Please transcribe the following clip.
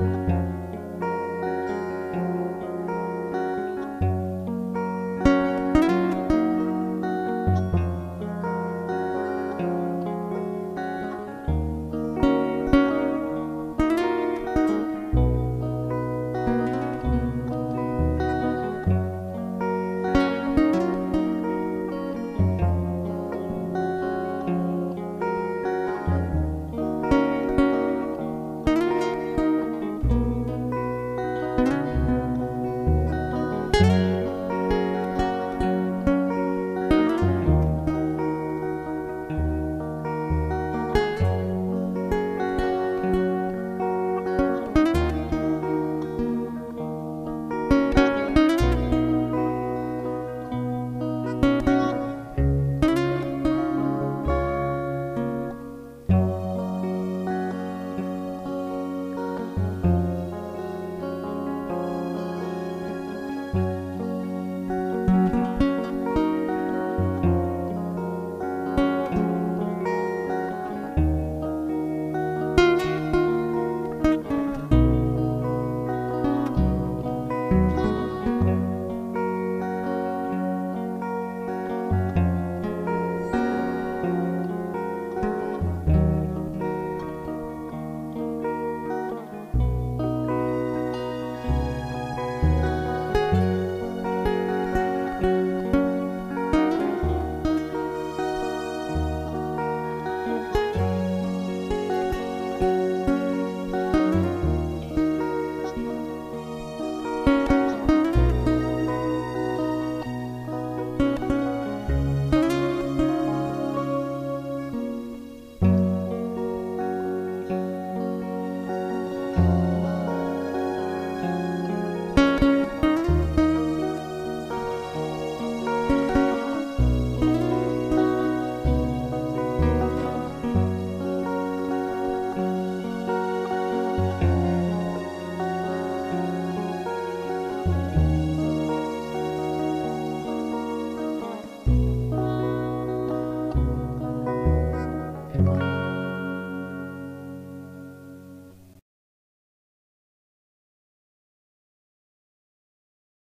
Bye.